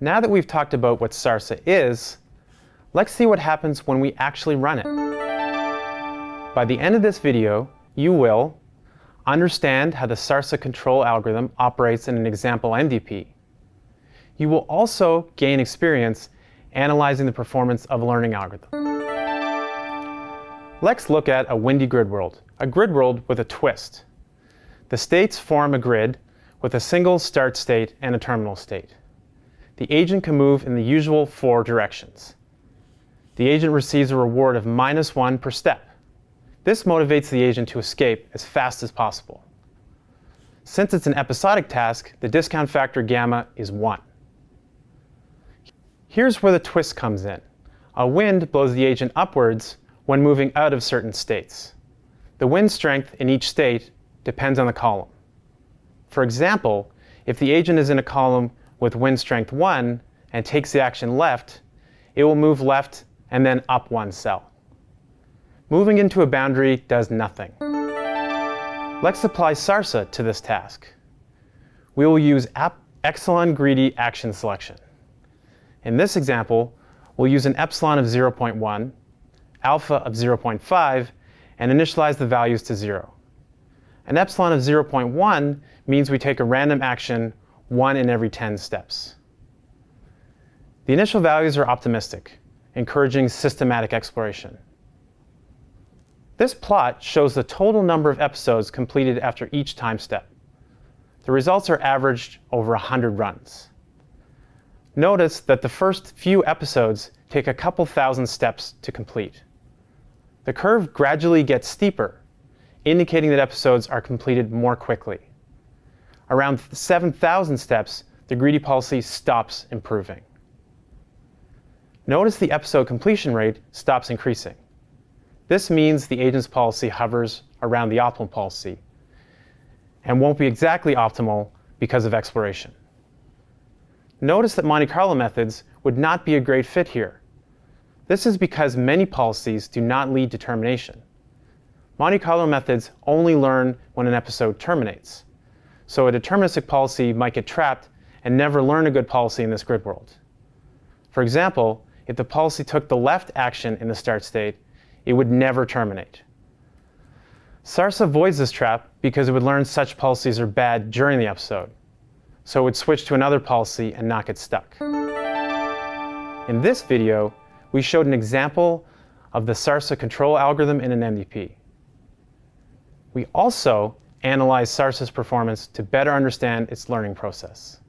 Now that we've talked about what SARSA is, let's see what happens when we actually run it. By the end of this video, you will understand how the SARSA control algorithm operates in an example MDP. You will also gain experience analyzing the performance of a learning algorithm. Let's look at a windy grid world, a grid world with a twist. The states form a grid with a single start state and a terminal state the agent can move in the usual four directions. The agent receives a reward of minus one per step. This motivates the agent to escape as fast as possible. Since it's an episodic task, the discount factor gamma is 1. Here's where the twist comes in. A wind blows the agent upwards when moving out of certain states. The wind strength in each state depends on the column. For example, if the agent is in a column with wind strength 1 and takes the action left, it will move left and then up one cell. Moving into a boundary does nothing. Let's apply SARSA to this task. We will use epsilon greedy action selection. In this example, we'll use an epsilon of 0.1, alpha of 0.5, and initialize the values to 0. An epsilon of 0.1 means we take a random action one in every 10 steps. The initial values are optimistic, encouraging systematic exploration. This plot shows the total number of episodes completed after each time step. The results are averaged over 100 runs. Notice that the first few episodes take a couple thousand steps to complete. The curve gradually gets steeper, indicating that episodes are completed more quickly. Around 7,000 steps, the greedy policy stops improving. Notice the episode completion rate stops increasing. This means the agent's policy hovers around the optimal policy and won't be exactly optimal because of exploration. Notice that Monte Carlo methods would not be a great fit here. This is because many policies do not lead to termination. Monte Carlo methods only learn when an episode terminates. So a deterministic policy might get trapped and never learn a good policy in this grid world. For example, if the policy took the left action in the start state, it would never terminate. SARSA avoids this trap because it would learn such policies are bad during the episode. So it would switch to another policy and not get stuck. In this video, we showed an example of the SARSA control algorithm in an MDP. We also analyzed SARSA's performance to better understand its learning process.